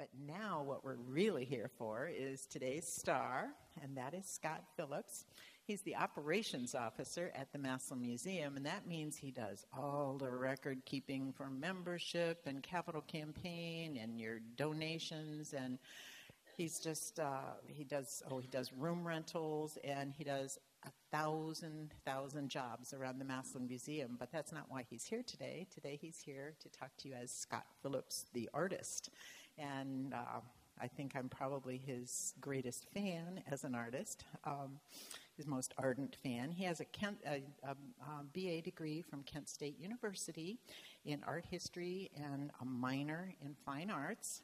But now, what we're really here for is today's star, and that is Scot Phillips. He's the operations officer at the Massillon Museum, and that means he does all the record keeping for membership and capital campaign and your donations and he's just uh, he does oh he does room rentals and he does a thousand thousand jobs around the Massillon Museum. But that's not why he's here today. Today he's here to talk to you as Scot Phillips, the artist and uh, I think I'm probably his greatest fan as an artist, um, his most ardent fan. He has a, Kent, a, a, a, BA degree from Kent State University in art history and a minor in fine arts.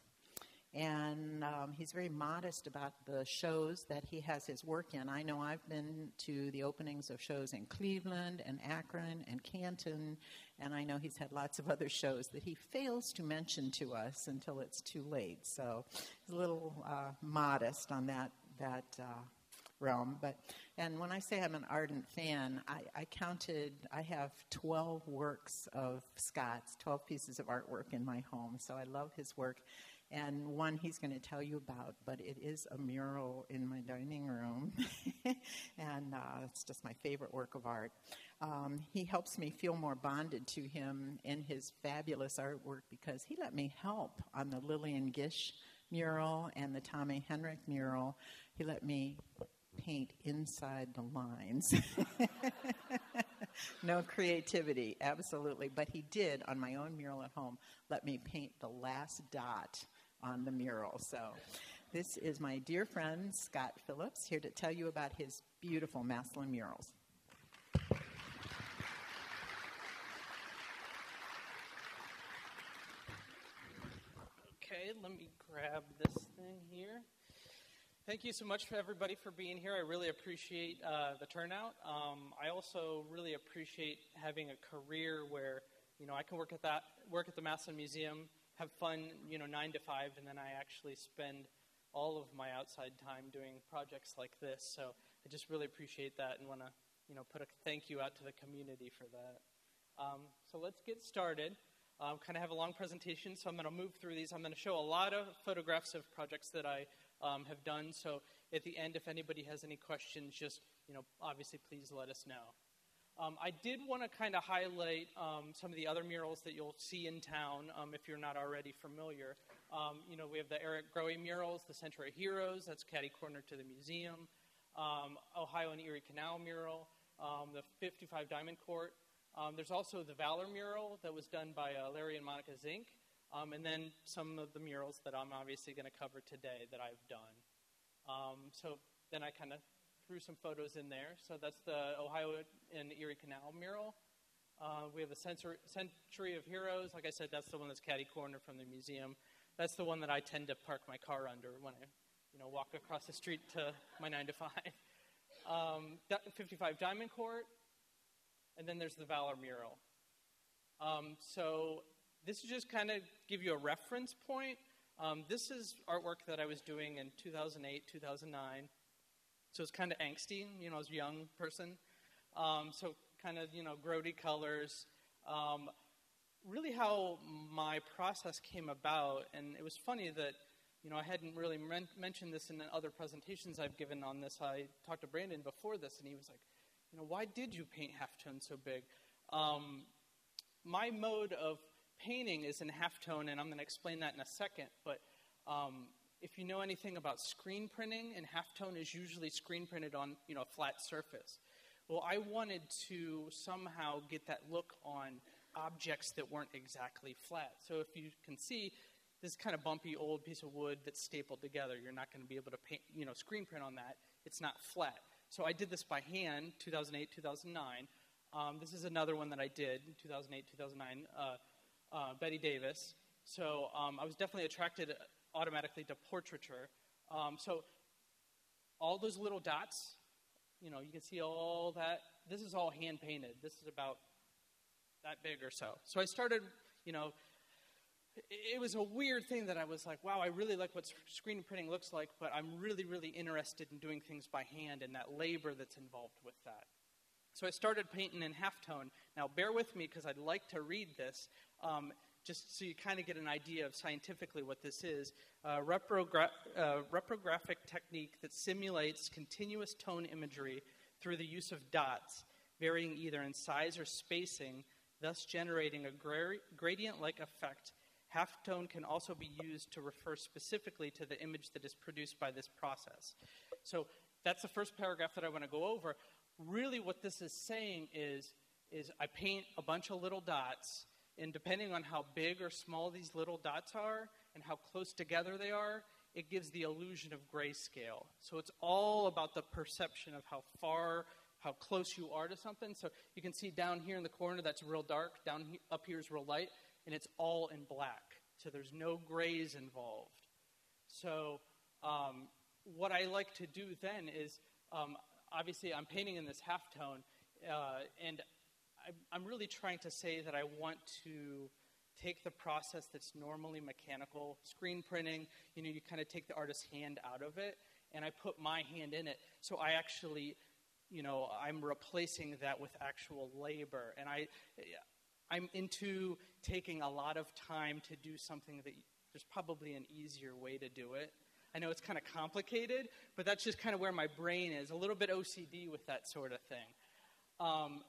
And um, he's very modest about the shows that he has his work in. I know I've been to the openings of shows in Cleveland and Akron and Canton, and I know he's had lots of other shows that he fails to mention to us until it's too late. So he's a little uh, modest on that that uh, realm. But and when I say I'm an ardent fan, I, I, counted. I have 12 works of Scot's, 12 pieces of artwork in my home. So I love his work and one he's going to tell you about, but it is a mural in my dining room, and uh, it's just my favorite work of art. Um, he helps me feel more bonded to him in his fabulous artwork because he let me help on the Lillian Gish mural and the Tommy Henrich mural. He let me paint inside the lines. no creativity, absolutely. But he did, on my own mural at home, let me paint the last dot on the mural. So, this is my dear friend Scot Phillips here to tell you about his beautiful Massillon murals. Okay, let me grab this thing here. Thank you so much for everybody for being here. I really appreciate uh, the turnout. Um, I also really appreciate having a career where you know I can work at that work at the Massillon Museum have fun, you know, nine to five, and then I actually spend all of my outside time doing projects like this. So I just really appreciate that and want to, you know, put a thank you out to the community for that. Um, so let's get started. Um, kind of have a long presentation, so I'm going to move through these. I'm going to show a lot of photographs of projects that I um, have done. So at the end, if anybody has any questions, just you know, obviously, please let us know. Um, I did want to kind of highlight um, some of the other murals that you'll see in town um, if you're not already familiar. Um, you know, we have the Eric Grohe murals, the Century Heroes, that's catty corner to the museum, um, Ohio and Erie Canal mural, the 55 Diamond Court. There's also the Valor mural that was done by uh, Larry and Monica Zink, and then some of the murals that I'm obviously going to cover today that I've done. so then I kind of threw some photos in there. So that's the Ohio and Erie Canal mural. Uh, we have the Century of Heroes. Like I said, that's the one that's catty corner from the museum. That's the one that I tend to park my car under when I, you know, walk across the street to my nine to five. Um, 55 Diamond Court, and then there's the Valor mural. Um, so this is just kind of give you a reference point. Um, this is artwork that I was doing in 2008, 2009. So it's kind of angsty, you know, as a young person. Um, so kind of, you know, grody colors. Um, really how my process came about, and it was funny that, you know, I hadn't really men- mentioned this in other presentations I've given on this. I talked to Brandon before this, and he was like, you know, why did you paint halftone so big? Um, my mode of painting is in halftone, and I'm going to explain that in a second, but um, if you know anything about screen printing, and halftone is usually screen printed on you know a flat surface. Well, I wanted to somehow get that look on objects that weren't exactly flat. So if you can see this kind of bumpy old piece of wood that's stapled together, you're not going to be able to paint, you know, screen print on that. It's not flat. So I did this by hand, 2008, 2009. Um, this is another one that I did, 2008, 2009, uh, uh, Bette Davis. So um, I was definitely attracted automatically to portraiture. Um, so all those little dots, you know, you can see all that. This is all hand painted. This is about that big or so. So I started, you know, it was a weird thing that I was like, wow, I really like what screen printing looks like, but I'm really, really interested in doing things by hand and that labor that's involved with that. So I started painting in halftone. Now, bear with me because I'd like to read this. Um, just so you kind of get an idea of scientifically what this is, a reprogra- uh, reprographic technique that simulates continuous tone imagery through the use of dots, varying either in size or spacing, thus generating a gra- gradient like effect. Halftone can also be used to refer specifically to the image that is produced by this process. So that's the first paragraph that I want to go over. Really, what this is saying is, is I paint a bunch of little dots and depending on how big or small these little dots are and how close together they are, it gives the illusion of grayscale. So it's all about the perception of how far, how close you are to something. So you can see down here in the corner that's real dark, down he- up here is real light, and it's all in black. So there's no grays involved. So um, what I like to do then is, um, obviously, I'm painting in this halftone, uh, and I'm really trying to say that I want to take the process that's normally mechanical, screen printing, you know, you kind of take the artist's hand out of it, and I put my hand in it. So I actually, you know, I'm replacing that with actual labor. And I, I'm into taking a lot of time to do something that there's probably an easier way to do it. I know it's kind of complicated, but that's just kind of where my brain is, a little bit OCD with that sort of thing. Um,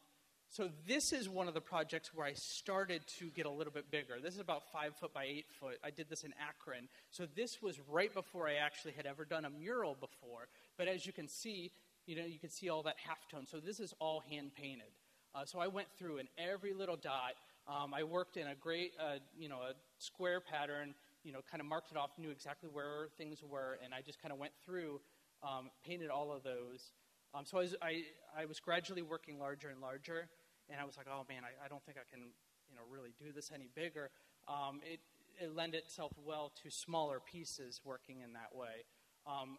so this is one of the projects where I started to get a little bit bigger. This is about five foot by eight foot. I did this in Akron. So this was right before I actually had ever done a mural before. But as you can see, you know, you can see all that halftone. So this is all hand painted. Uh, so I went through in every little dot. Um, I worked in a great, uh, you know, a square pattern. You know, kind of marked it off, knew exactly where things were, and I just kind of went through, um, painted all of those. Um, so I was, I, I was gradually working larger and larger, and I was like, oh man, I, I don't think I can, you know, really do this any bigger. Um, it, it lent itself well to smaller pieces working in that way. Um,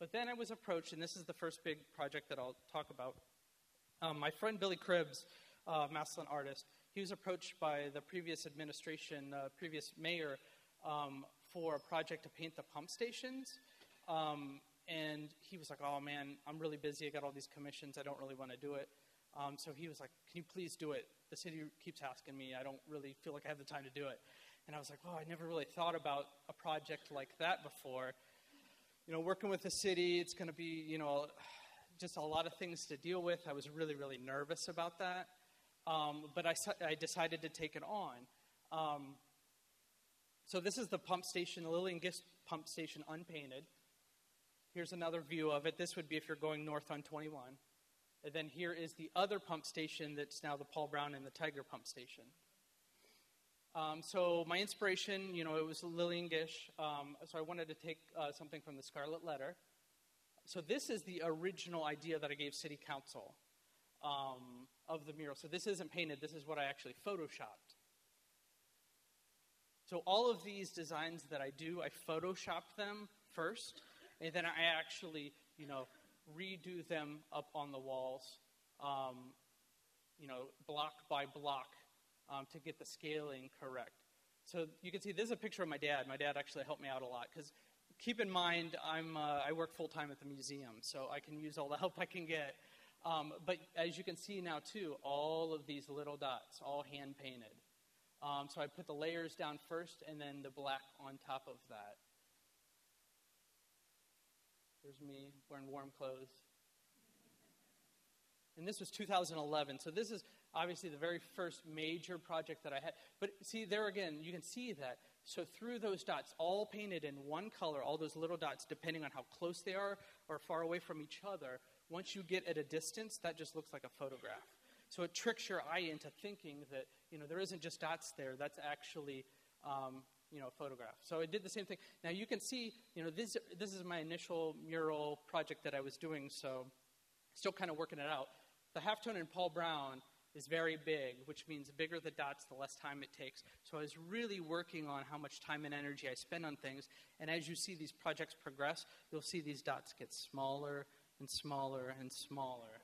but then I was approached, and this is the first big project that I'll talk about. Um, my friend Billy Cribbs, uh, Massillon artist, he was approached by the previous administration, uh, previous mayor, um, for a project to paint the pump stations. Um, and he was like, "Oh man, I'm really busy. I got all these commissions. I don't really want to do it." Um, so he was like, "Can you please do it? The city keeps asking me. I don't really feel like I have the time to do it." And I was like, "Oh, I never really thought about a project like that before." You know, working with the city, it's going to be, you know, just a lot of things to deal with. I was really, really nervous about that, um, but I, I, decided to take it on. Um, so this is the pump station, the Lillian Gish pump station, unpainted. Here's another view of it. This would be if you're going north on 21. And then here is the other pump station that's now the Paul Brown and the Tiger pump station. Um, so my inspiration, you know, it was Lillian Gish. Um, so I wanted to take uh, something from the Scarlet Letter. So this is the original idea that I gave City Council um, of the mural. So this isn't painted. This is what I actually photoshopped. So all of these designs that I do, I photoshop them first and then I actually, you know, redo them up on the walls, um, you know, block by block um, to get the scaling correct. So you can see this is a picture of my dad. My dad actually helped me out a lot because keep in mind I'm, uh, I work full time at the museum, so I can use all the help I can get. Um, but as you can see now, too, all of these little dots, all hand painted. Um, so I put the layers down first and then the black on top of that. There's me wearing warm clothes. And this was 2011. So this is obviously the very first major project that I had. But see, there again, you can see that. So through those dots, all painted in one color, all those little dots, depending on how close they are or far away from each other, once you get at a distance, that just looks like a photograph. So it tricks your eye into thinking that, you know, there isn't just dots there. That's actually um, you know, a photograph. So I did the same thing. Now you can see, you know, this, this is my initial mural project that I was doing, so still kind of working it out. The halftone in Paul Brown is very big, which means the bigger the dots, the less time it takes. So I was really working on how much time and energy I spend on things. And as you see these projects progress, you'll see these dots get smaller and smaller and smaller.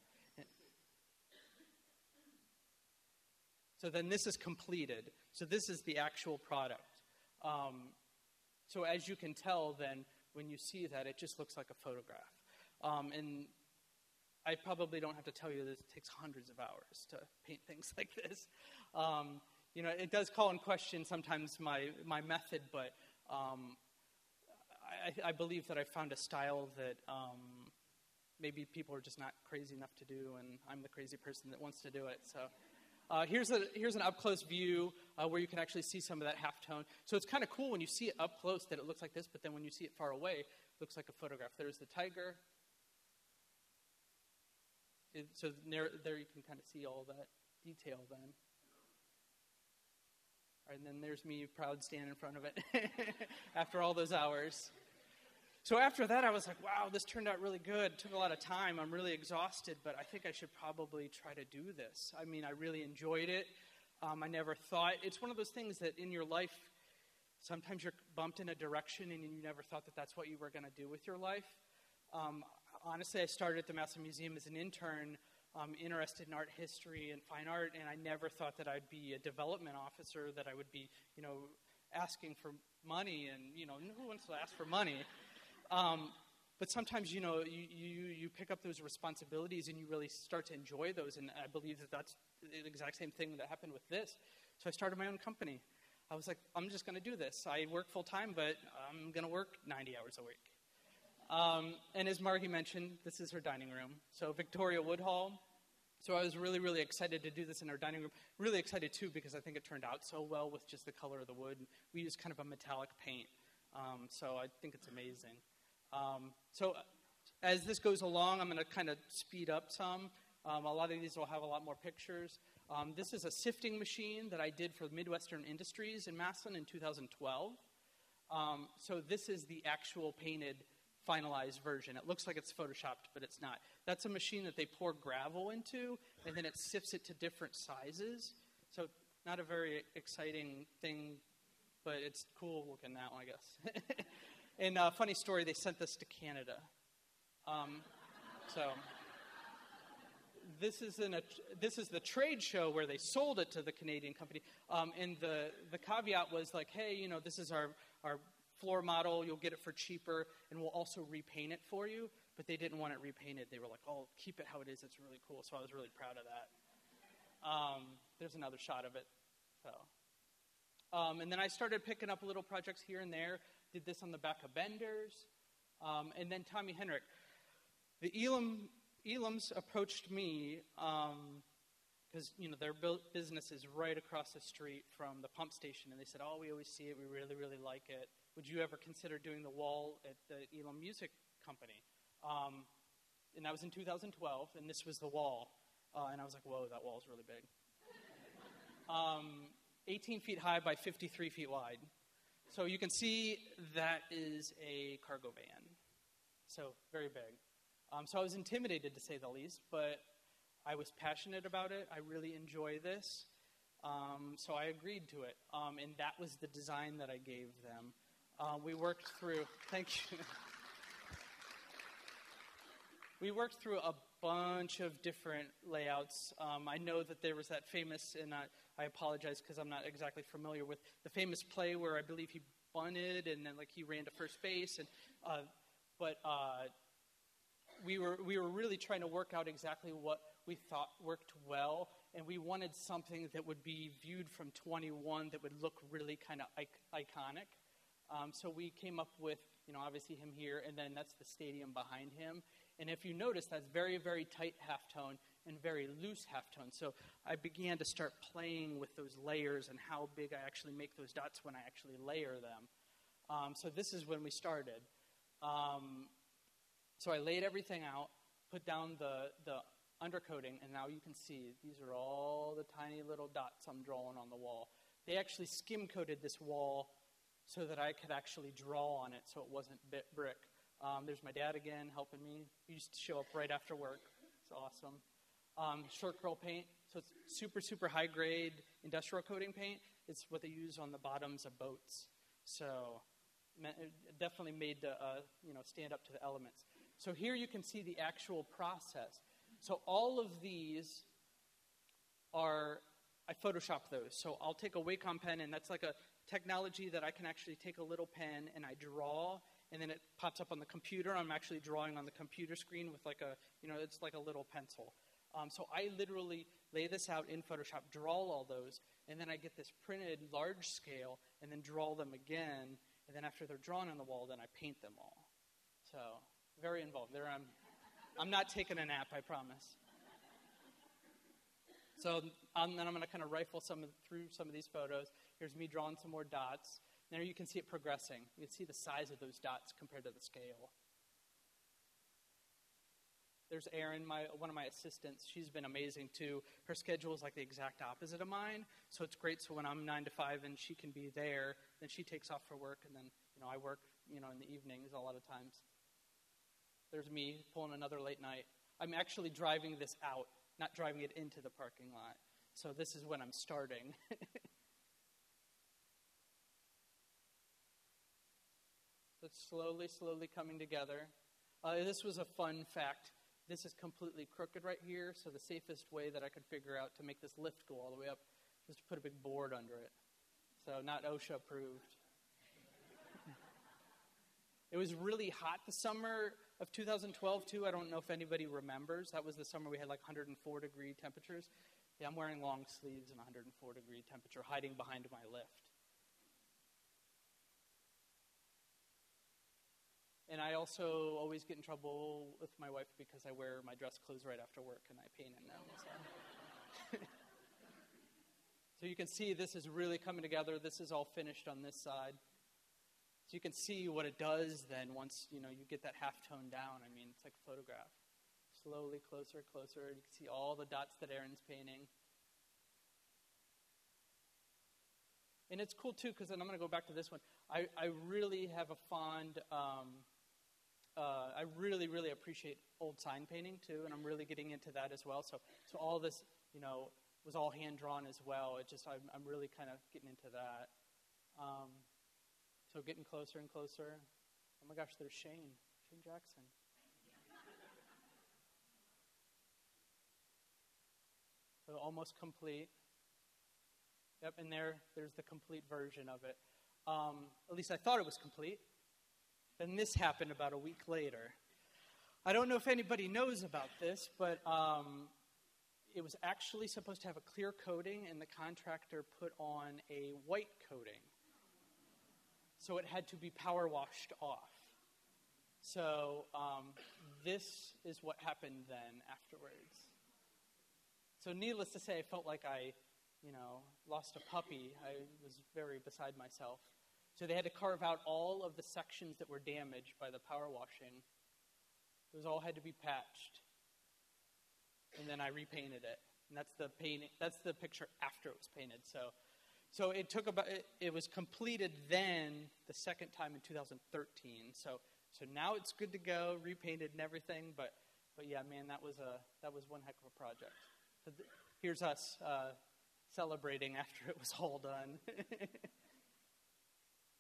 So then this is completed. So this is the actual product. Um, so as you can tell, then when you see that, it just looks like a photograph. Um, and I probably don't have to tell you that it takes hundreds of hours to paint things like this. Um, you know, it does call in question sometimes my, my method, but um, I, I, believe that I found a style that um, maybe people are just not crazy enough to do, and I'm the crazy person that wants to do it. So uh, here's, a, here's an up close view uh, where you can actually see some of that half tone. So it's kind of cool when you see it up close that it looks like this, but then when you see it far away, it looks like a photograph. There's the tiger. It, so there, there you can kind of see all that detail then. And then there's me proud standing in front of it after all those hours. So after that, I was like, wow, this turned out really good. It took a lot of time. I'm really exhausted, but I think I should probably try to do this. I mean, I really enjoyed it. Um, I never thought. It's one of those things that in your life, sometimes you're bumped in a direction and you never thought that that's what you were going to do with your life. Um, honestly, I started at the Massillon Museum as an intern, um, interested in art history and fine art, and I never thought that I'd be a development officer, that I would be, you know, asking for money, and, you know, who wants to ask for money? Um, but sometimes, you know, you, you, you pick up those responsibilities and you really start to enjoy those. And I believe that that's the exact same thing that happened with this. So I started my own company. I was like, I'm just going to do this. I work full time, but I'm going to work 90 hours a week. Um, and as Margie mentioned, this is her dining room. So Victoria Woodhull. So I was really, really excited to do this in our dining room. Really excited too because I think it turned out so well with just the color of the wood. We used kind of a metallic paint. Um, so I think it's amazing. Um, so as this goes along, I'm going to kind of speed up some. Um, a lot of these will have a lot more pictures. Um, this is a sifting machine that I did for Midwestern Industries in Massillon in 2012. Um, so this is the actual painted, finalized version. It looks like it's photoshopped, but it's not. That's a machine that they pour gravel into, and then it sifts it to different sizes. So not a very exciting thing, but it's cool looking now, I guess. And uh, funny story, they sent this to Canada. Um, so this is, a, this is the trade show where they sold it to the Canadian company. Um, and the, the caveat was like, hey, you know, this is our, our floor model. You'll get it for cheaper, and we'll also repaint it for you. But they didn't want it repainted. They were like, oh, keep it how it is. It's really cool. So I was really proud of that. Um, there's another shot of it. So. Um, and then I started picking up little projects here and there did this on the back of Benders. Um, and then Tommy Henrich. The Elam, Elams approached me because, um, you know, their business is right across the street from the pump station. And they said, oh, we always see it. We really, really like it. Would you ever consider doing the wall at the Elam Music Company? Um, and that was in 2012, and this was the wall. Uh, and I was like, whoa, that wall is really big. Um, 18 feet high by 53 feet wide. So you can see that is a cargo van. So very big. Um, so I was intimidated to say the least, but I was passionate about it. I really enjoy this. Um, so I agreed to it. Um, and that was the design that I gave them. Uh, we worked through, thank you. we worked through a bunch of different layouts. Um, I know that there was that famous, and I, I apologize because I'm not exactly familiar with the famous play where I believe he bunted and then like he ran to first base, and uh, but uh, we were we were really trying to work out exactly what we thought worked well, and we wanted something that would be viewed from 21 that would look really kind of iconic. Um, so we came up with, you know, obviously him here, and then that's the stadium behind him. And if you notice, that's very, very tight halftone and very loose halftone. So I began to start playing with those layers and how big I actually make those dots when I actually layer them. Um, so this is when we started. Um, so I laid everything out, put down the, the undercoating, and now you can see these are all the tiny little dots I'm drawing on the wall. They actually skim coated this wall so that I could actually draw on it so it wasn't bit brick. Um, there's my dad again helping me. He used to show up right after work. It's awesome. Um, short curl paint, so it's super, super high grade industrial coating paint. It's what they use on the bottoms of boats. So definitely made to uh, you know stand up to the elements. So here you can see the actual process. So all of these are I Photoshop those. So I'll take a Wacom pen, and that's like a technology that I can actually take a little pen and I draw, and then it pops up on the computer. I'm actually drawing on the computer screen with like a, you know, it's like a little pencil. Um, so I literally lay this out in Photoshop, draw all those, and then I get this printed large scale, and then draw them again. And then after they're drawn on the wall, then I paint them all. So very involved. There I'm, I'm not taking a nap, I promise. So um, then I'm going to kind of rifle some of, through some of these photos. Here's me drawing some more dots. There you can see it progressing. You can see the size of those dots compared to the scale. There's Erin, my, one of my assistants. She's been amazing too. Her schedule is like the exact opposite of mine, so it's great. So when I'm nine to five and she can be there, then she takes off for work, and then you know I work you know in the evenings a lot of times. There's me pulling another late night. I'm actually driving this out, not driving it into the parking lot. So this is when I'm starting. it's slowly, slowly coming together. Uh, this was a fun fact. This is completely crooked right here, so the safest way that I could figure out to make this lift go all the way up was to put a big board under it. So, not OSHA approved. it was really hot the summer of 2012, too. I don't know if anybody remembers. That was the summer we had like 104 degree temperatures. Yeah, I'm wearing long sleeves in 104 degree temperature, hiding behind my lift. And I also always get in trouble with my wife because I wear my dress clothes right after work and I paint in them. So. so you can see this is really coming together. This is all finished on this side. So you can see what it does then once you know you get that half tone down. I mean, it's like a photograph. Slowly closer, closer. You can see all the dots that Erin's painting. And it's cool too because then I'm going to go back to this one. I, I really have a fond um, uh, I really, really appreciate old sign painting too, and I'm really getting into that as well. So, so all this, you know, was all hand drawn as well. It just, I'm, I'm really kind of getting into that. Um, so getting closer and closer. Oh my gosh, there's Shane, Shane Jackson. so almost complete. Yep, and there, there's the complete version of it. Um, at least I thought it was complete. Then this happened about a week later. I don't know if anybody knows about this, but um, it was actually supposed to have a clear coating, and the contractor put on a white coating. So it had to be power washed off. So um, this is what happened then afterwards. So needless to say, I felt like I, you know, lost a puppy. I was very beside myself. So they had to carve out all of the sections that were damaged by the power washing. Those all had to be patched. And then I repainted it. And that's the painting that's the picture after it was painted. So so it took about it, it was completed then the second time in 2013. So so now it's good to go, repainted and everything, but but yeah, man, that was a that was one heck of a project. So th- here's us uh, celebrating after it was all done.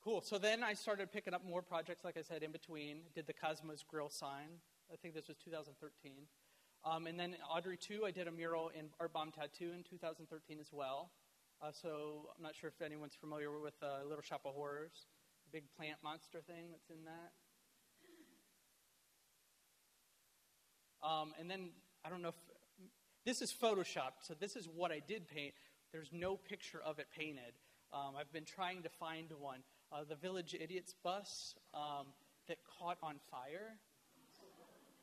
Cool. So then I started picking up more projects, like I said, in between. Did the Cosmos Grill sign. I think this was 2013. Um, and then Audrey 2, I did a mural in Art Bomb Tattoo in 2013 as well. Uh, so I'm not sure if anyone's familiar with uh, Little Shop of Horrors, the big plant monster thing that's in that. Um, and then I don't know if this is photoshopped, so this is what I did paint. There's no picture of it painted. Um, I've been trying to find one uh, the Village Idiots bus um, that caught on fire.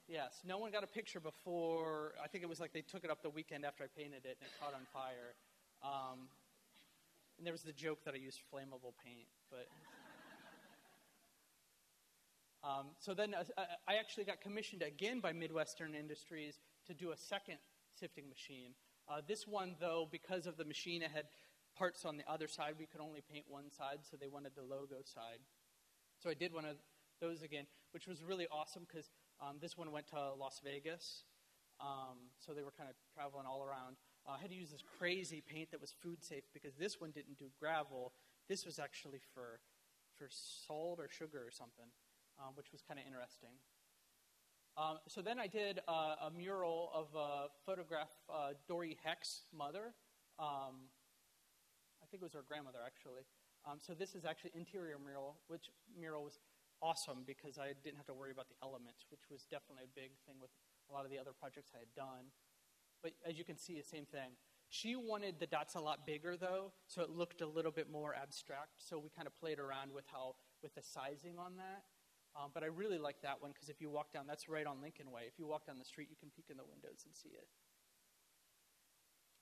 Yes, no one got a picture before. I think it was like they took it up the weekend after I painted it and it caught on fire. Um, and there was the joke that I used flammable paint, but. Um, so then uh, I actually got commissioned again by Midwestern Industries to do a second sifting machine. Uh, this one, though, because of the machine, it had parts on the other side. We could only paint one side, so they wanted the logo side. So I did one of those again, which was really awesome because um, this one went to Las Vegas. Um, so they were kind of traveling all around. Uh, I had to use this crazy paint that was food safe because this one didn't do gravel. This was actually for, for salt or sugar or something, um, which was kind of interesting. Um, so then I did uh, a mural of a photograph uh, Dori Heck's mother. Um, think it was her grandmother actually. Um, so this is actually interior mural, which mural was awesome because I didn't have to worry about the elements, which was definitely a big thing with a lot of the other projects I had done. But as you can see, the same thing. She wanted the dots a lot bigger, though, so it looked a little bit more abstract. So we kind of played around with how with the sizing on that. Um, but I really like that one because if you walk down, that's right on Lincoln Way. If you walk down the street, you can peek in the windows and see it.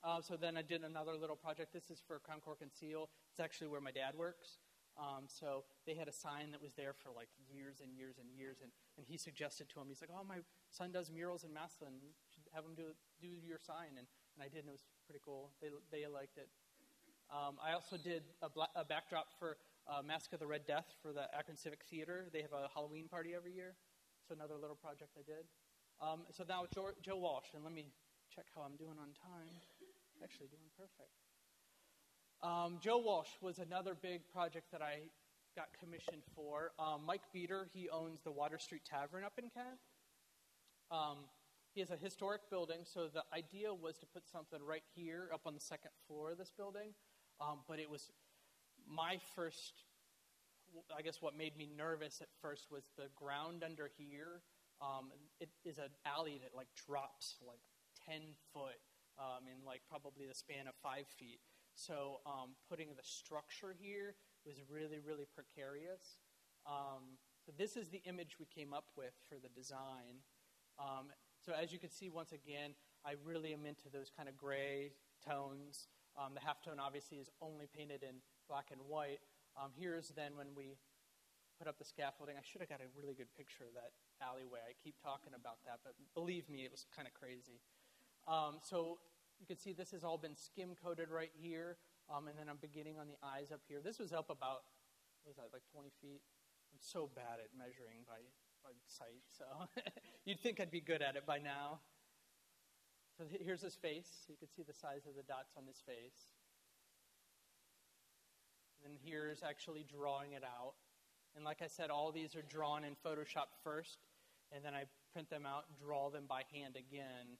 Uh, so then I did another little project. This is for Crown Cork and Seal. It's actually where my dad works. Um, so they had a sign that was there for like years and years and years, and, and he suggested to him, he's like, "Oh, my son does murals in Massillon. You should have him do do your sign." And, and I did, and it was pretty cool. They they liked it. Um, I also did a, bla- a backdrop for uh, Mask of the Red Death for the Akron Civic Theater. They have a Halloween party every year, so another little project I did. Um, so now Joe, Joe Walsh, and let me check how I'm doing on time. Actually, doing perfect. Um, Joe Walsh was another big project that I got commissioned for. Um, Mike Beater, he owns the Water Street Tavern up in Kent. Um, he has a historic building, so the idea was to put something right here up on the second floor of this building. Um, but it was my first, I guess what made me nervous at first was the ground under here. Um, it is an alley that like drops like 10 foot um, in like probably the span of five feet. So um, putting the structure here was really, really precarious. Um, so this is the image we came up with for the design. Um, so as you can see, once again, I really am into those kind of gray tones. Um, the halftone obviously is only painted in black and white. Um, here's then when we put up the scaffolding. I should have got a really good picture of that alleyway. I keep talking about that, but believe me, it was kind of crazy. Um, so you can see this has all been skim coated right here, um, and then I'm beginning on the eyes up here. This was up about, was that, like 20 feet? I'm so bad at measuring by, by sight, so you'd think I'd be good at it by now. So here's his face. You can see the size of the dots on his face. And here's actually drawing it out. And like I said, all these are drawn in Photoshop first, and then I print them out, draw them by hand again,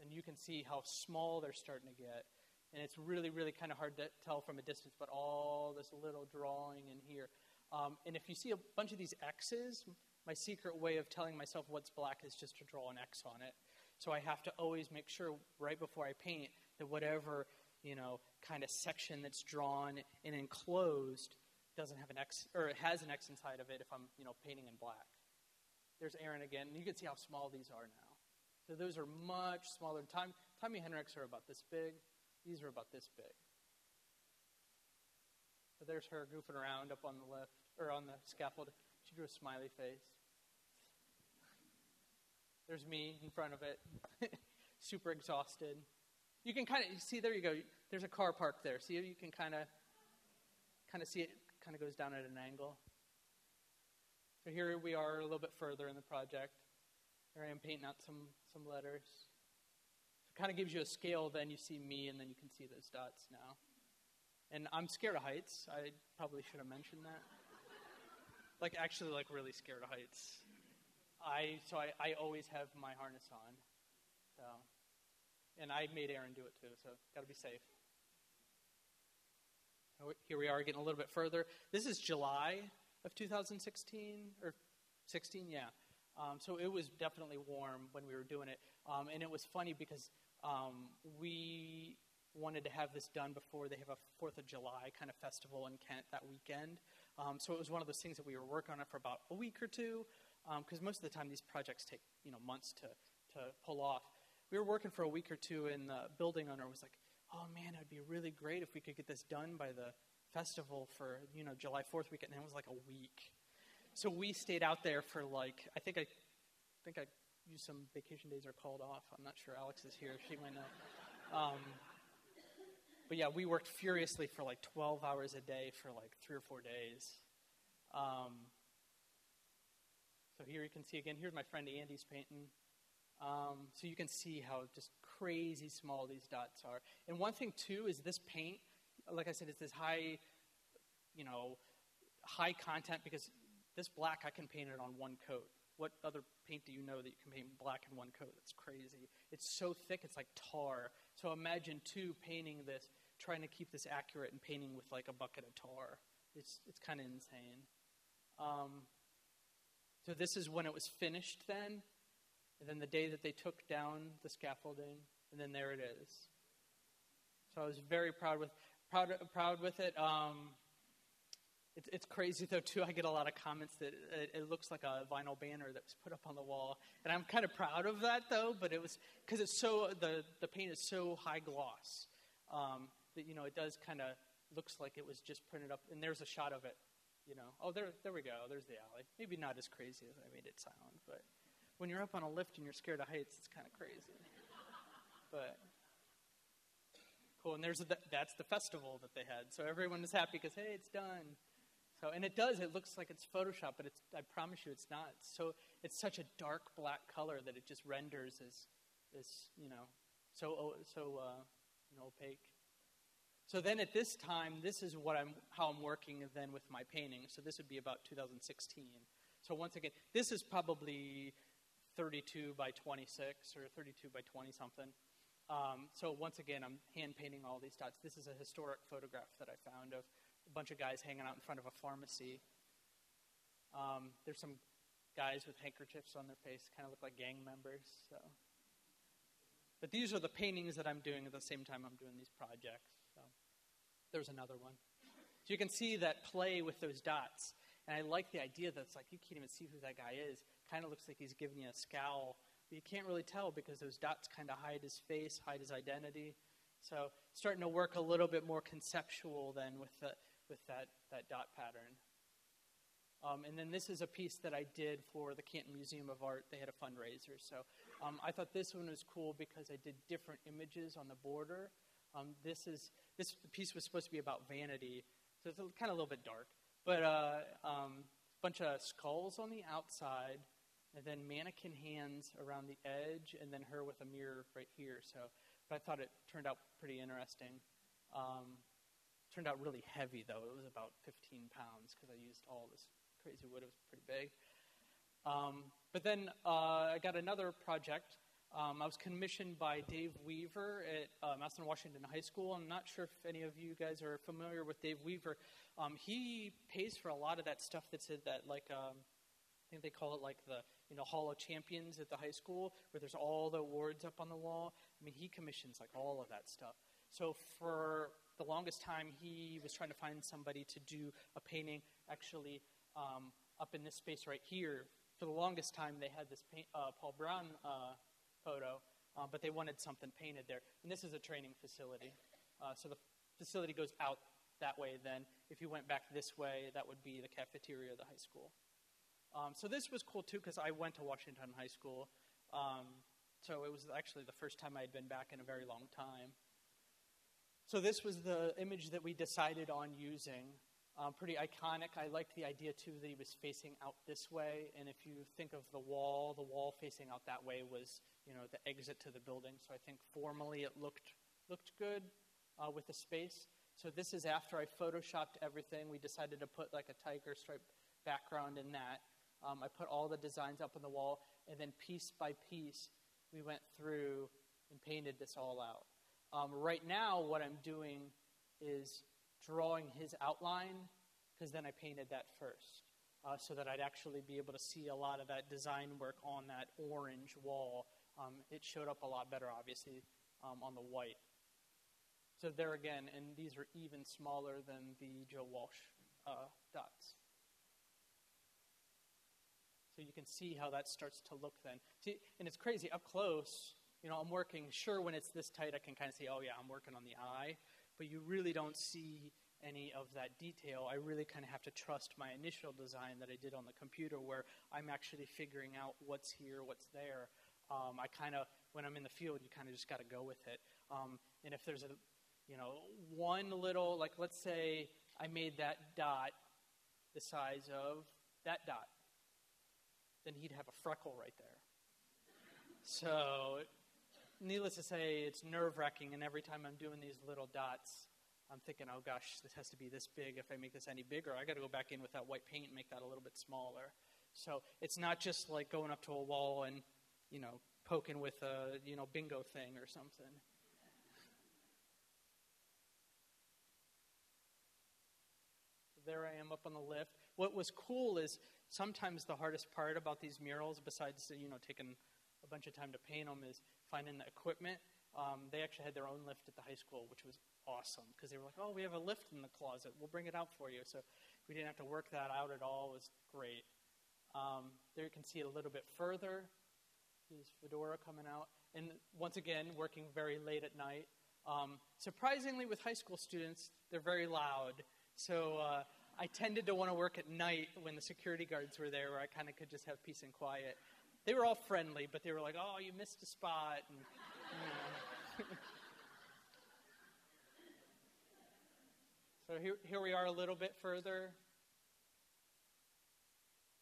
and you can see how small they're starting to get. And it's really, really kind of hard to tell from a distance, but all this little drawing in here. Um, and if you see a bunch of these X's, my secret way of telling myself what's black is just to draw an X on it. So I have to always make sure right before I paint that whatever, you know, kind of section that's drawn and enclosed doesn't have an X, or it has an X inside of it if I'm, you know, painting in black. There's Erin again, and you can see how small these are now. So those are much smaller. Tom, Tommy Henrich's are about this big. These are about this big. So there's her goofing around up on the left or on the scaffold. She drew a smiley face. There's me in front of it, super exhausted. You can kind of see there you go. There's a car parked there. See, you can kind of kind of see it kind of goes down at an angle. So here we are a little bit further in the project. Here I am painting out some, some letters. It kind of gives you a scale, then you see me, and then you can see those dots now. And I'm scared of heights. I probably should have mentioned that. like, actually, like, really scared of heights. I, so I, I always have my harness on. So, and I made Erin do it too, so got to be safe. Oh, here we are getting a little bit further. This is July of 2016, or 16, yeah. Um, so it was definitely warm when we were doing it. Um, and it was funny because um, we wanted to have this done before they have a Fourth of July kind of festival in Kent that weekend. Um, so it was one of those things that we were working on it for about a week or two, because um, most of the time these projects take you know months to to pull off. We were working for a week or two, and the building owner was like, "Oh man, it'd be really great if we could get this done by the festival for you know July Fourth weekend." And it was like a week. So we stayed out there for like I think I think I used some vacation days are called off. I'm not sure Alex is here. She might know. Um, but yeah, we worked furiously for like 12 hours a day for like three or four days. Um, so here you can see again. Here's my friend Andy's painting. Um, so you can see how just crazy small these dots are. And one thing too is this paint. Like I said, it's this high, you know, high content because this black, I can paint it on one coat. What other paint do you know that you can paint black in one coat? That's crazy. It's so thick, it's like tar. So imagine, two painting this, trying to keep this accurate and painting with like a bucket of tar. It's, it's kind of insane. Um, so this is when it was finished then. and then the day that they took down the scaffolding, and then there it is. So I was very proud with proud proud with it. Um, it's, it's crazy though too. I get a lot of comments that it, it, looks like a vinyl banner that was put up on the wall, and I'm kind of proud of that though. But it was because it's so the the paint is so high gloss um, that you know it does kind of looks like it was just printed up. And there's a shot of it. You know, oh there there we go. There's the alley. Maybe not as crazy as I made it sound, but when you're up on a lift and you're scared of heights, it's kind of crazy. But cool. And there's a, that's the festival that they had. So everyone is happy because hey, it's done. So, and it does. It looks like it's Photoshop, but it's, I promise you, it's not. So it's such a dark black color that it just renders as, as you know, so so uh, you know, opaque. So then at this time, this is what I'm how I'm working then with my painting. So this would be about 2016. So once again, this is probably 32 by 26 or 32 by 20 something. Um, so once again, I'm hand painting all these dots. This is a historic photograph that I found of bunch of guys hanging out in front of a pharmacy. Um, there's some guys with handkerchiefs on their face, kind of look like gang members. So. But these are the paintings that I'm doing at the same time I'm doing these projects. So. There's another one. So you can see that play with those dots. And I like the idea that it's like you can't even see who that guy is. Kind of looks like he's giving you a scowl. But you can't really tell because those dots kind of hide his face, hide his identity. So starting to work a little bit more conceptual than with the, with that, that dot pattern. Um, and then this is a piece that I did for the Canton Museum of Art. They had a fundraiser. So um, I thought this one was cool because I did different images on the border. Um, this, is, this piece was supposed to be about vanity, so it's kind of a little bit dark. But a uh, um, bunch of skulls on the outside, and then mannequin hands around the edge, and then her with a mirror right here. So but I thought it turned out pretty interesting. Turned out really heavy, though. It was about 15 pounds because I used all this crazy wood. It was pretty big. Um, but then uh, I got another project. Um, I was commissioned by Dave Weaver at uh, Massillon Washington High School. I'm not sure if any of you guys are familiar with Dave Weaver. Um, he pays for a lot of that stuff that's in that, like, um, I think they call it like the you know Hall of Champions at the high school, where there's all the awards up on the wall. I mean, he commissions like all of that stuff. So for the longest time, he was trying to find somebody to do a painting actually um, up in this space right here. For the longest time, they had this paint, uh, Paul Brown uh, photo, uh, but they wanted something painted there. And this is a training facility. Uh, so the facility goes out that way then. If you went back this way, that would be the cafeteria of the high school. Um, so this was cool too because I went to Washington High School. Um, so it was actually the first time I had been back in a very long time. So this was the image that we decided on using. Um, pretty iconic. I liked the idea too that he was facing out this way, and if you think of the wall, the wall facing out that way was, you know, the exit to the building. So I think formally it looked looked good uh, with the space. So this is after I photoshopped everything. We decided to put like a tiger stripe background in that. Um, I put all the designs up on the wall, and then piece by piece, we went through and painted this all out. Um, right now, what I'm doing is drawing his outline because then I painted that first uh, so that I'd actually be able to see a lot of that design work on that orange wall. Um, it showed up a lot better, obviously, um, on the white. So there again, and these are even smaller than the Joe Walsh uh, dots. So you can see how that starts to look then. See, and it's crazy up close you know, I'm working, sure, when it's this tight, I can kind of say, oh, yeah, I'm working on the eye, but you really don't see any of that detail. I really kind of have to trust my initial design that I did on the computer where I'm actually figuring out what's here, what's there. Um, I kind of, when I'm in the field, you kind of just got to go with it. Um, and if there's a, you know, one little, like let's say I made that dot the size of that dot, then he'd have a freckle right there. So needless to say, it's nerve wracking, and every time I'm doing these little dots, I'm thinking, oh gosh, this has to be this big. If I make this any bigger, I got to go back in with that white paint and make that a little bit smaller. So it's not just like going up to a wall and, you know, poking with a, you know, bingo thing or something. there I am up on the lift. What was cool is sometimes the hardest part about these murals, besides you know taking a bunch of time to paint them is finding the equipment. Um, they actually had their own lift at the high school, which was awesome because they were like, "Oh, we have a lift in the closet. We'll bring it out for you." So we didn't have to work that out at all. It was great. Um, there you can see it a little bit further. Is Fedora coming out? And once again, working very late at night. Um, surprisingly, with high school students, they're very loud. So uh, I tended to want to work at night when the security guards were there, where I kind of could just have peace and quiet. They were all friendly, but they were like, "Oh, you missed a spot." And, you know. so here, here we are a little bit further.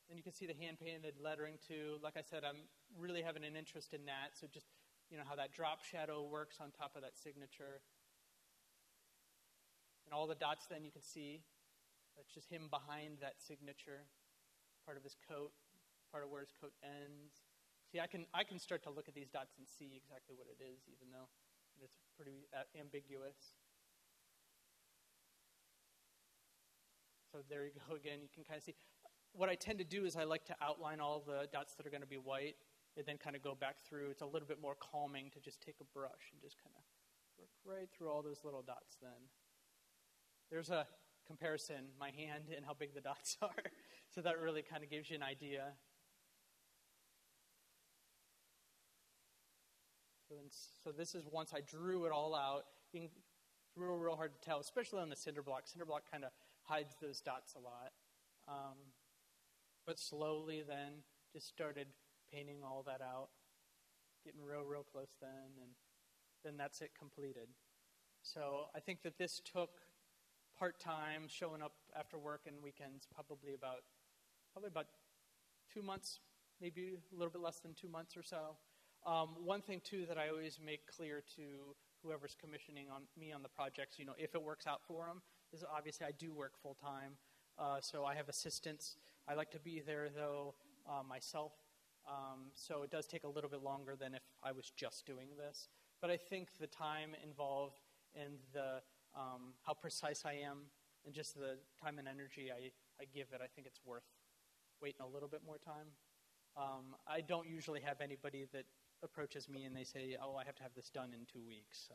And you can see the hand painted lettering too. Like I said, I'm really having an interest in that. So just you know how that drop shadow works on top of that signature. And all the dots then you can see. That's just him behind that signature, part of his coat, part of where his coat ends. See, I can, I can start to look at these dots and see exactly what it is, even though it's pretty uh, ambiguous. So there you go again. You can kind of see. What I tend to do is I like to outline all the dots that are going to be white and then kind of go back through. It's a little bit more calming to just take a brush and just kind of work right through all those little dots then. There's a comparison, my hand and how big the dots are. so that really kind of gives you an idea. So, then, so this is once I drew it all out. It's real, real hard to tell, especially on the cinder block. Cinder block kind of hides those dots a lot. Um, but slowly then just started painting all that out, getting real, real close then, and then that's it completed. So I think that this took part time, showing up after work and weekends, probably about probably about two months, maybe a little bit less than two months or so. Um, one thing too that I always make clear to whoever's commissioning on me on the projects, you know, if it works out for them, is obviously I do work full time, uh, so I have assistants. I like to be there though uh, myself, um, so it does take a little bit longer than if I was just doing this. But I think the time involved and the um, how precise I am and just the time and energy I, I give it, I think it's worth waiting a little bit more time. Um, I don't usually have anybody that approaches me and they say, "Oh, I have to have this done in two weeks." So,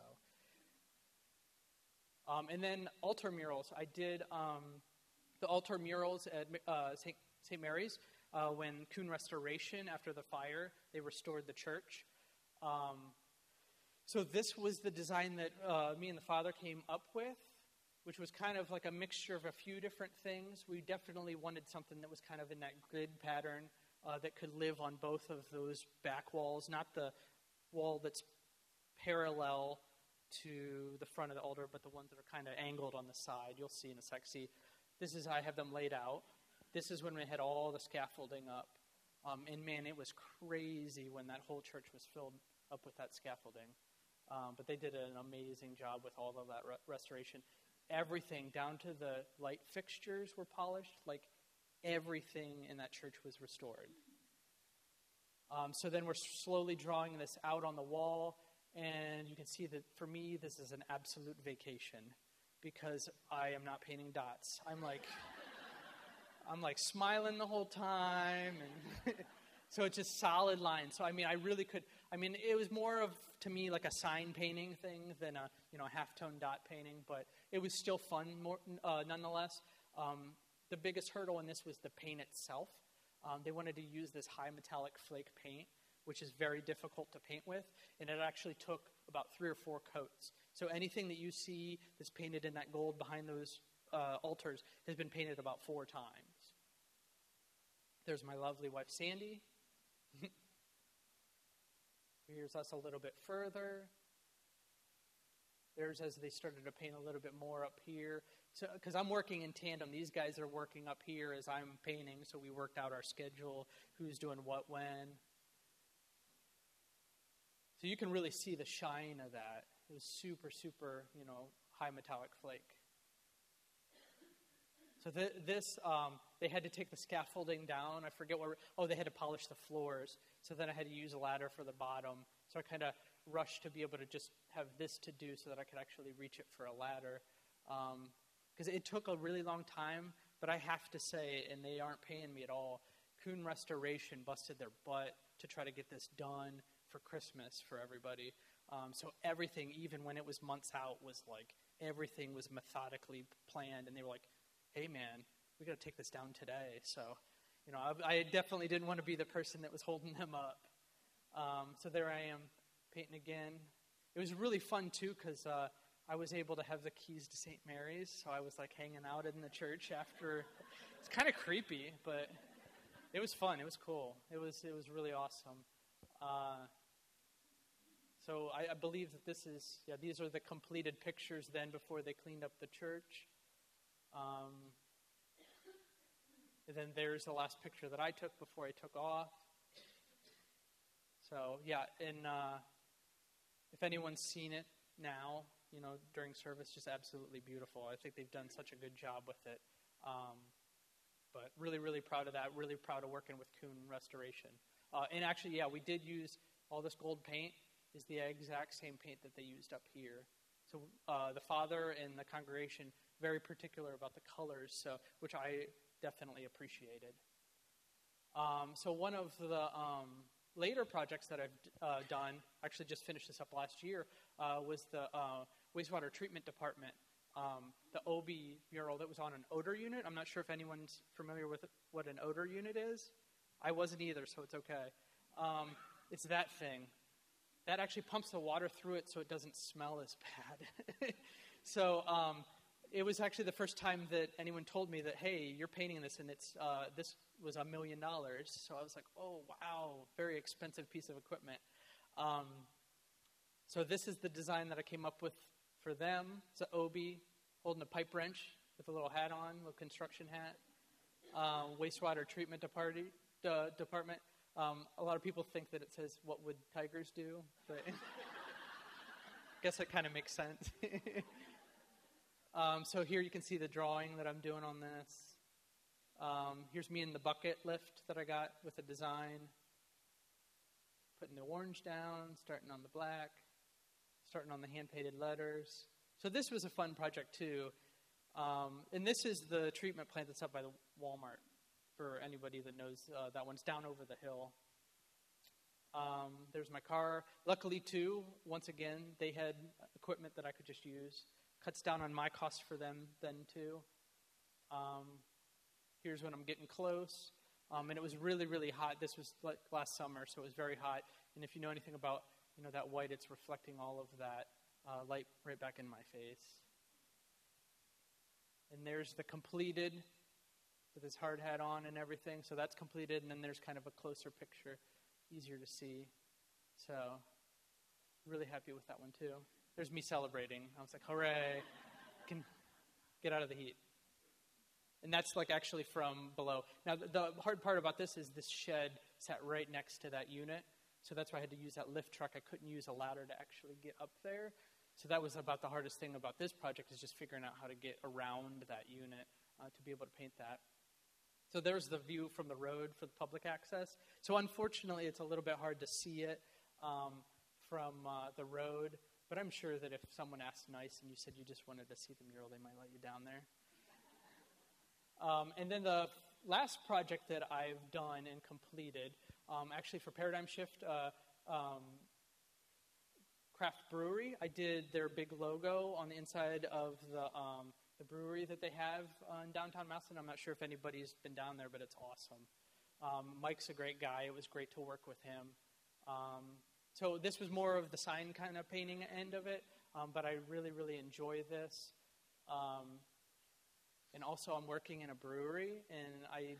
um, and then altar murals. I did um, the altar murals at uh, St. Mary's uh, when Kuhn Restoration, after the fire, they restored the church. Um, so this was the design that uh, me and the father came up with, which was kind of like a mixture of a few different things. We definitely wanted something that was kind of in that grid pattern uh, that could live on both of those back walls, not the wall that's parallel to the front of the altar, but the ones that are kind of angled on the side. You'll see in a sec. See, this is how I have them laid out. This is when we had all the scaffolding up. Um, and man, it was crazy when that whole church was filled up with that scaffolding. Um, but they did an amazing job with all of that re- restoration. Everything, down to the light fixtures, were polished. Like everything in that church was restored. Um, so then we're slowly drawing this out on the wall, and you can see that for me, this is an absolute vacation because I am not painting dots. I'm like, I'm like smiling the whole time, and so it's just solid lines. So I mean, I really could. I mean, it was more of to me like a sign painting thing than a you know half tone dot painting, but it was still fun more, uh, nonetheless. Um, the biggest hurdle in this was the paint itself. Um, they wanted to use this high metallic flake paint, which is very difficult to paint with, and it actually took about three or four coats. So anything that you see that's painted in that gold behind those uh, altars has been painted about four times. There's my lovely wife Sandy. Here's us a little bit further. There's as they started to paint a little bit more up here. Because I'm working in tandem, these guys are working up here as I'm painting, so we worked out our schedule, who's doing what when. So you can really see the shine of that. It was super, super, you know, high metallic flake. So th- this, um, they had to take the scaffolding down. I forget what. Oh, they had to polish the floors. So then I had to use a ladder for the bottom. So I kind of rushed to be able to just have this to do so that I could actually reach it for a ladder. Because it took a really long time, but I have to say, and they aren't paying me at all, Kuhn Restoration busted their butt to try to get this done. for Christmas for everybody. Um, so everything, even when it was months out, was like everything was methodically planned. And they were like, "Hey, man, we got to take this down today." So, you know, I, I, definitely didn't want to be the person that was holding them up. Um, so there I am, painting again. It was really fun too because uh, I was able to have the keys to St. Mary's. So I was like hanging out in the church after. It's kind of creepy, but it was fun. It was cool. It was it was really awesome. Uh, so I, I, believe that this is yeah these are the completed pictures then before they cleaned up the church. Um, and then there's the last picture that I took before I took off. So yeah, and uh, if anyone's seen it now, you know during service, just absolutely beautiful. I think they've done such a good job with it. Um, but really, really proud of that. Really proud of working with Kuhn Restoration. Uh, and actually, yeah, we did use all this gold paint. Is the exact same paint that they used up here. So uh, the father and the congregation very particular about the colors, so which I definitely appreciated. Um, so one of the um, later projects that I've uh, done, actually just finished this up last year, uh, was the uh, wastewater treatment department um, the Obie mural that was on an odor unit. I'm not sure if anyone's familiar with what an odor unit is. I wasn't either, so it's okay. Um, it's that thing. That actually pumps the water through it so it doesn't smell as bad. so um, it was actually the first time that anyone told me that, hey, you're painting this and it's, uh, this was a million dollars. So I was like, oh, wow, very expensive piece of equipment. Um, so this is the design that I came up with for them. It's an Obie holding a pipe wrench with a little hat on, a little construction hat. Um, wastewater treatment department. Uh, department. Um, a lot of people think that it says, What would tigers do? But I guess that kind of makes sense. um, so here you can see the drawing that I'm doing on this. Um, here's me in the bucket lift that I got with a design. Putting the orange down, starting on the black, starting on the hand painted letters. So this was a fun project too. Um, and this is the treatment plant that's up by the Walmart for anybody that knows uh, that one's down over the hill. Um, there's my car. Luckily, too, once again, they had equipment that I could just use. Cuts down on my cost for them then, too. Um, here's when I'm getting close. Um, and it was really, really hot. This was like last summer, so it was very hot. And if you know anything about you know that white, it's reflecting all of that uh, light right back in my face. And there's the completed with his hard hat on and everything. So that's completed. And then there's kind of a closer picture, easier to see. So really happy with that one too. There's me celebrating. I was like, hooray, can get out of the heat. And that's like actually from below. Now, the, the hard part about this is this shed sat right next to that unit. So that's why I had to use that lift truck. I couldn't use a ladder to actually get up there. So that was about the hardest thing about this project is just figuring out how to get around that unit uh, to be able to paint that. So there's the view from the road for the public access. So unfortunately, it's a little bit hard to see it um, from uh, the road. But I'm sure that if someone asked nice and you said you just wanted to see the mural, they might let you down there. Um, and then the last project that I've done and completed, um, actually for Paradigm Shift, uh, um, Craft Brewery. I did their big logo on the inside of the um, the brewery that they have uh, in downtown Massillon. I'm not sure if anybody's been down there, but it's awesome. Um, Mike's a great guy. It was great to work with him. Um, so this was more of the sign kind of painting end of it, but I really, really enjoy this. Um, and also, I'm working in a brewery, and I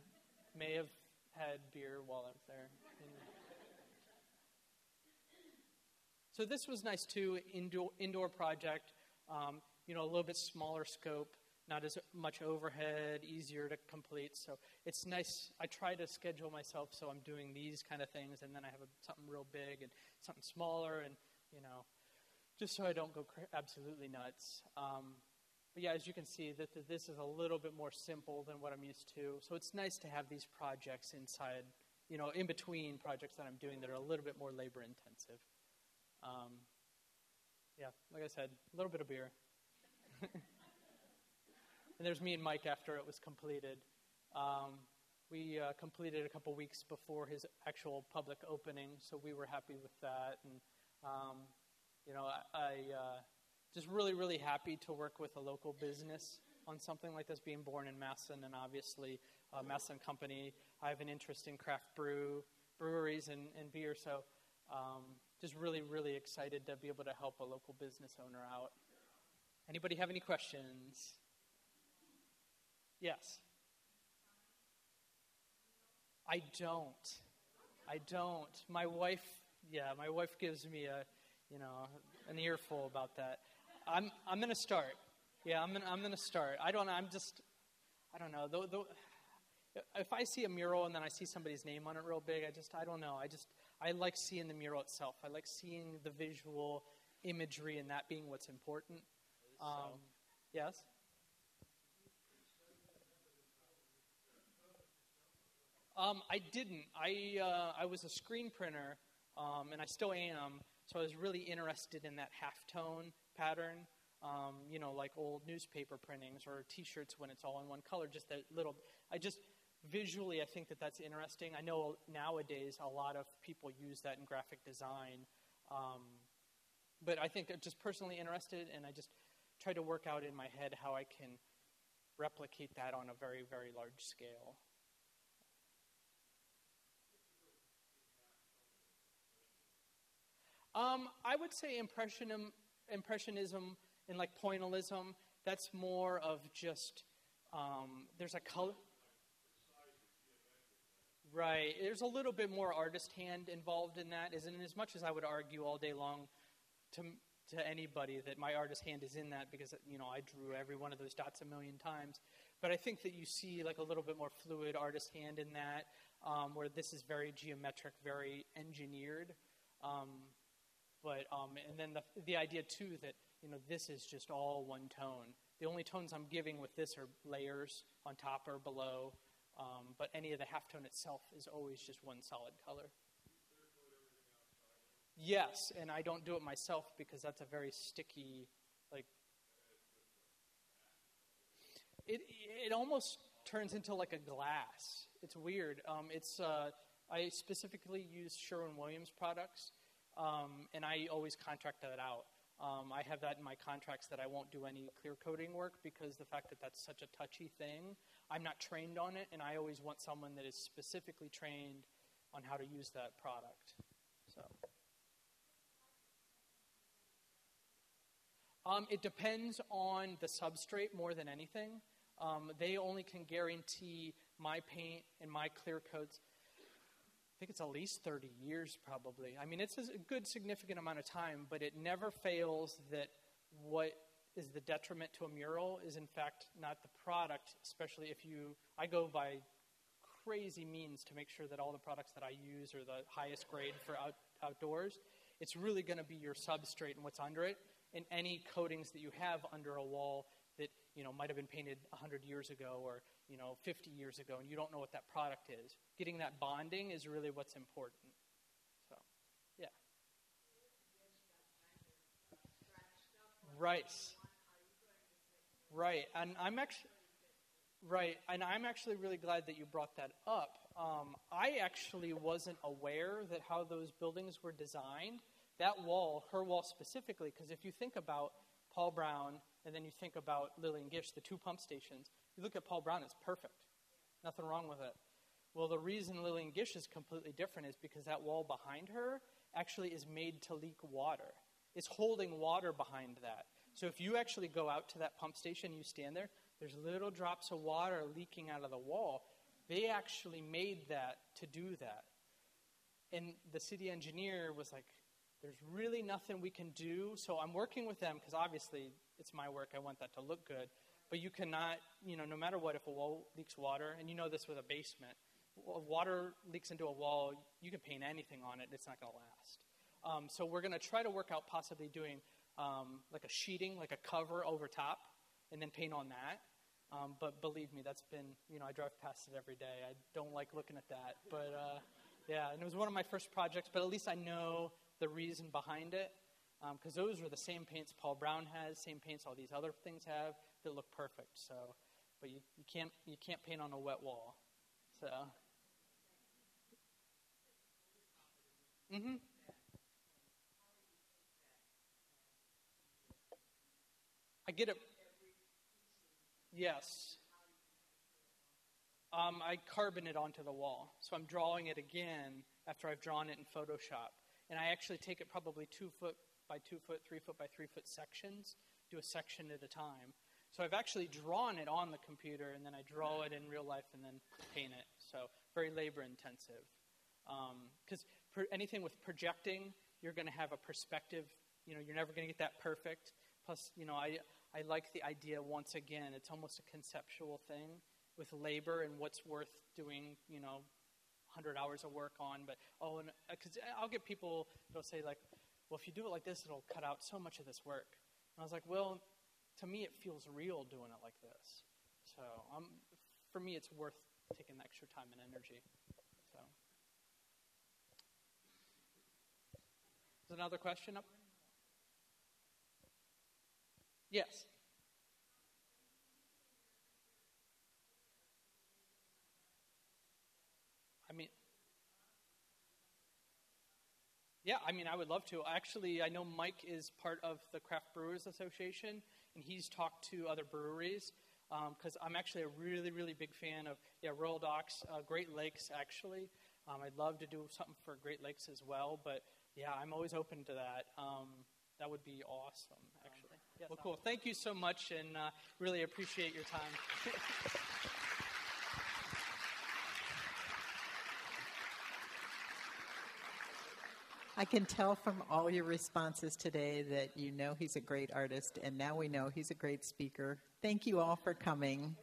may have had beer while I was there. So this was nice too, indoor, indoor project, um, you know, a little bit smaller scope, not as much overhead, easier to complete. So it's nice. I try to schedule myself so I'm doing these kind of things, and then I have a, something real big and something smaller, and you know, just so I don't go absolutely nuts. Um, but yeah, as you can see, that this is a little bit more simple than what I'm used to. So it's nice to have these projects inside, you know, in between projects that I'm doing that are a little bit more labor intensive. Um, yeah, like I said, a little bit of beer. and there's me and Mike after it was completed. Um, we uh, completed a couple weeks before his actual public opening, so we were happy with that. And um, you know, I, I uh, just really, really happy to work with a local business on something like this, being born in Massillon, and obviously uh, Massillon Company. I have an interest in craft brew breweries and, and beer, so um, just really, really excited to be able to help a local business owner out. Anybody have any questions? Yes. I don't. I don't. My wife, yeah, my wife gives me a, you know, an earful about that. I'm, I'm going to start. Yeah, I'm going I'm going to start. I don't, I'm just, I don't know. The, the, if I see a mural and then I see somebody's name on it real big, I just, I don't know. I just, I like seeing the mural itself. I like seeing the visual imagery and that being what's important. Um, yes? Um, I didn't. I, uh, I was a screen printer, um, and I still am, so I was really interested in that halftone pattern, um, you know, like old newspaper printings or t shirts when it's all in one color, just that little. I just, visually, I think that that's interesting. I know nowadays a lot of people use that in graphic design, um, but I think I'm just personally interested, and I just try to work out in my head how I can replicate that on a very, very large scale. Um, I would say impressionism, impressionism and like pointillism. That's more of just um, there's a color. Right. There's a little bit more artist hand involved in that. Isn't as much as I would argue all day long to to anybody that my artist hand is in that because you know I drew every one of those dots a million times. But I think that you see like a little bit more fluid artist hand in that, um, where this is very geometric, very engineered. Um, but um, and then the the idea too that you know this is just all one tone. The only tones I'm giving with this are layers on top or below, um, but any of the halftone itself is always just one solid color. Yes, and I don't do it myself because that's a very sticky, like. It it almost turns into like a glass. It's weird. Um, it's uh, I specifically use Sherwin Williams products, um, and I always contract that out. Um, I have that in my contracts that I won't do any clear coating work because the fact that that's such a touchy thing, I'm not trained on it, and I always want someone that is specifically trained on how to use that product. So. Um, it depends on the substrate more than anything. Um, they only can guarantee my paint and my clear coats. I think it's at least 30 years, probably. I mean, it's a good, significant amount of time, but it never fails that what is the detriment to a mural is, in fact, not the product, especially if you. I go by crazy means to make sure that all the products that I use are the highest grade for out, outdoors. It's really going to be your substrate and what's under it and any coatings that you have under a wall that you know might have been painted 100 years ago or you know 50 years ago and you don't know what that product is getting that bonding is really what's important. So yeah. Right right and i'm actually right and i'm actually really glad that you brought that up. Um, i actually wasn't aware that how those buildings were designed. That wall, her wall specifically, because if you think about Paul Brown and then you think about Lillian Gish, the two pump stations, you look at Paul Brown, it's perfect. Nothing wrong with it. Well, the reason Lillian Gish is completely different is because that wall behind her actually is made to leak water. It's holding water behind that. So if you actually go out to that pump station, you stand there, there's little drops of water leaking out of the wall. They actually made that to do that. And the city engineer was like, there's really nothing we can do. So I'm working with them because obviously it's my work. I want that to look good. But you cannot, you know, no matter what, if a wall leaks water, and you know this with a basement, water leaks into a wall, you can paint anything on it, it's not going to last. Um, so we're going to try to work out possibly doing um, like a sheeting, like a cover over top, and then paint on that. Um, but believe me, that's been, you know, I drive past it every day. I don't like looking at that. But uh, yeah, and it was one of my first projects, but at least I know the reason behind it, because um, those were the same paints Paul Brown has, same paints all these other things have that look perfect. So, but you, you can't you can't paint on a wet wall. So. Mm-hmm. I get it. Yes. Um, I carbon it onto the wall. So I'm drawing it again after I've drawn it in Photoshop. And I actually take it probably two foot by two foot, three foot by three foot sections, do a section at a time. So I've actually drawn it on the computer and then I draw it in real life and then paint it. So very labor intensive. Because um, anything with projecting, you're going to have a perspective. You know, you're never going to get that perfect. Plus, you know, I, I like the idea once again. It's almost a conceptual thing with labor and what's worth doing, you know, 100 hours of work on. But, oh, and because uh, I'll get people, they'll say, like, well, if you do it like this, it'll cut out so much of this work. And I was like, well, to me, it feels real doing it like this. So um, for me, it's worth taking the extra time and energy. So. Is another question up? Yes. I mean, yeah, I mean, I would love to. Actually, I know Mike is part of the Craft Brewers Association, and he's talked to other breweries because um, I'm actually a really, really big fan of yeah, Royal Docks, uh, Great Lakes, actually. Um, I'd love to do something for Great Lakes as well, but yeah, I'm always open to that. Um, that would be awesome, actually. Yes, well, cool. Thank you so much, and uh, really appreciate your time. I can tell from all your responses today that you know he's a great artist, and now we know he's a great speaker. Thank you all for coming.